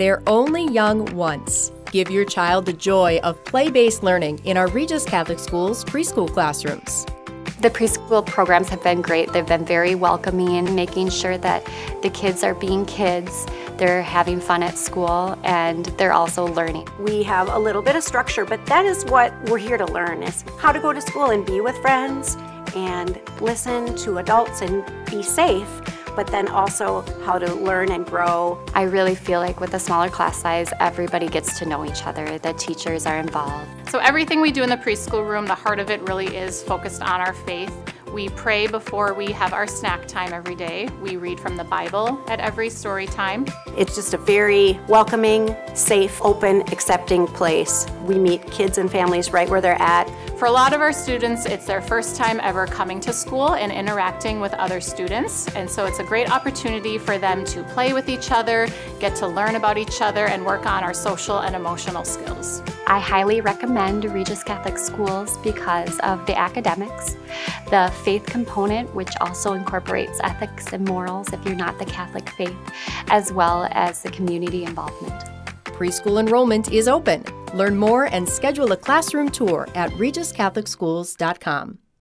They're only young once. Give your child the joy of play based learning in our Regis Catholic Schools preschool classrooms. The preschool programs have been great. They've been very welcoming, making sure that the kids are being kids, they're having fun at school, and they're also learning. We have a little bit of structure, but that is what we're here to learn is how to go to school and be with friends and listen to adults and be safe but then also how to learn and grow. I really feel like with a smaller class size, everybody gets to know each other, the teachers are involved. So everything we do in the preschool room, the heart of it really is focused on our faith. We pray before we have our snack time every day. We read from the Bible at every story time. It's just a very welcoming, safe, open, accepting place. We meet kids and families right where they're at. For a lot of our students, it's their first time ever coming to school and interacting with other students. And so it's a great opportunity for them to play with each other, get to learn about each other, and work on our social and emotional skills. I highly recommend Regis Catholic Schools because of the academics, the faith component, which also incorporates ethics and morals if you're not the Catholic faith, as well as the community involvement. Preschool enrollment is open. Learn more and schedule a classroom tour at regiscatholicschools.com.